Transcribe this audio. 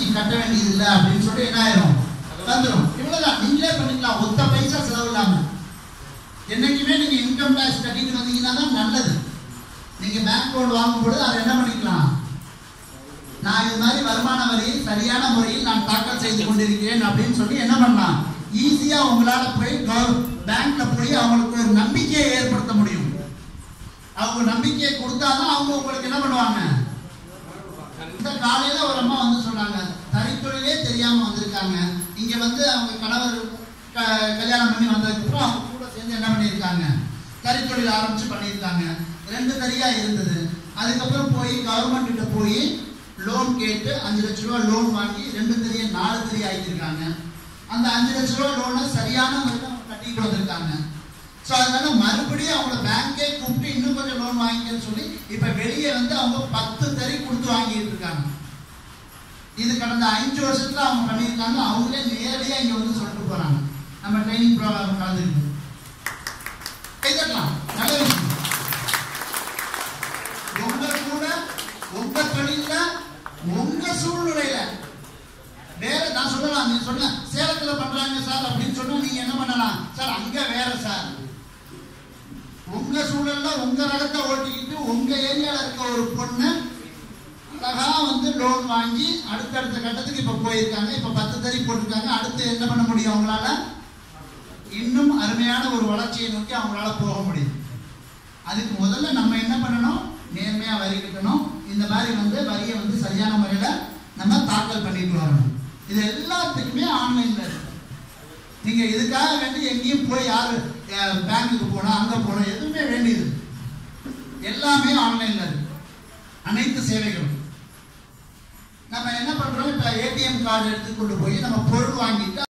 நீ கட்ட வேண்டியது இல்லை அப்படின்னு சொல்லி என்ன ஆயிரும்? வந்துடும் இவ்வளவுதான். நீங்களே பண்ணிக்கலாம் ஒத்த பைசா செலவு இல்லாம. என்னைக்குமே நீங்க இன்கம் டேக்ஸ் கட்டிட்டு வந்தீங்கன்னா தான் நல்லது. நீங்க பேங்க் லோன் வாங்கும்போது அதை என்ன பண்ணிக்கலாம்? நான் இது மாதிரி வருமான வரி சரியான முறையில் நான் தாக்கல் செய்து கொண்டிருக்கிறேன் அப்படின்னு சொல்லி என்ன பண்ணலாம்? ஈஸியா உங்களால போய் பேங்க்ல போய் அவங்களுக்கு ஒரு நம்பிக்கையை ஏற்படுத்த முடியும். அவங்க நம்பிக்கையை கொடுத்தாதான் அவங்க உங்களுக்கு என்ன பண்ணுவாங்க? இந்த காலையில ஒரு அம்மா வந்து தெரியாம வந்திருக்காங்க. இங்க வந்து அவங்க கணவர் க- கல்யாணம் பண்ணி வந்ததுக்கு அப்புறம் அவங்க கூட சேர்ந்து என்ன பண்ணியிருக்காங்க? தறித்தொழில் ஆரம்பிச்சு பண்ணியிருக்காங்க. ரெண்டு தறியா இருந்தது. அதுக்கப்புறம் போய் கவர்மெண்ட் கிட்ட போய் லோன் கேட்டு அஞ்சு லட்ச ரூபா லோன் வாங்கி ரெண்டு தெரிய நாலு தறி ஆக்கியிருக்காங்க. அந்த அஞ்சு லட்ச ரூபா லோனை சரியான முறையில் அவங்க கட்டிட்டு வந்திருக்காங்க. ஸோ அதனால மறுபடியும் அவங்கள பேங்கே கூப்பிட்டு இன்னும் கொஞ்சம் லோன் வாங்கிக்கன்னு சொல்லி இப்போ வெளியே வந்து அவங்க பத்து தறி கொடுத்து இது கடந்த அஞ்சு வருஷத்துல அவங்க பண்ணியிருக்காங்க. அவங்களே நேரடியா இங்க வந்து சொல்லிட்டு போறாங்க. நம்ம ட்ரைனிங் ப்ரோக்ராம் கலந்துருக்கு கைதட்டலாம் நல்ல விஷயம். உங்க கூட உங்க தொழில உங்க சூழ்நிலையில. வேற நான் சொல்லலாம் நீங்க சொன்ன சேலத்துல பண்றாங்க சார் அப்படின்னு சொன்னா நீங்க என்ன பண்ணலாம்? சார் அங்க வேற சார். உங்க சூழல்ல உங்க ரகத்தை ஓட்டிக்கிட்டு உங்க ஏரியால இருக்க ஒரு பொண்ணு அழகா வந்து லோன் வாங்கி அடுத்தடுத்த கட்டத்துக்கு இப்ப போயிருக்காங்க. இப்ப பத்து தறி போட்டிருக்காங்க. அடுத்து என்ன பண்ண முடியும் அவங்களால? இன்னும் அருமையான ஒரு வளர்ச்சியை நோக்கி அவங்களால போக முடியும். அதுக்கு முதல்ல நம்ம என்ன பண்ணணும்? நேர்மையா வரி கட்டணும். இந்த மாதிரி வந்து வரியை வந்து சரியான முறையில நம்ம தாக்கல் பண்ணிட்டு வரணும். இது எல்லாத்துக்குமே ஆன்லைன்ல இருக்கு. நீங்க இதுக்காக வேண்டி எங்கேயும் போய் யாரு பேங்க்குக்கு போனா அங்க போனா எதுவுமே வேண்டியது எல்லாமே ஆன்லைன்ல இருக்கு. அனைத்து சேவைகளும் நம்ம என்ன பண்றோம் இப்ப ஏடிஎம் கார்டு எடுத்து கொண்டு போய் நம்ம பொருள் வாங்கிட்டு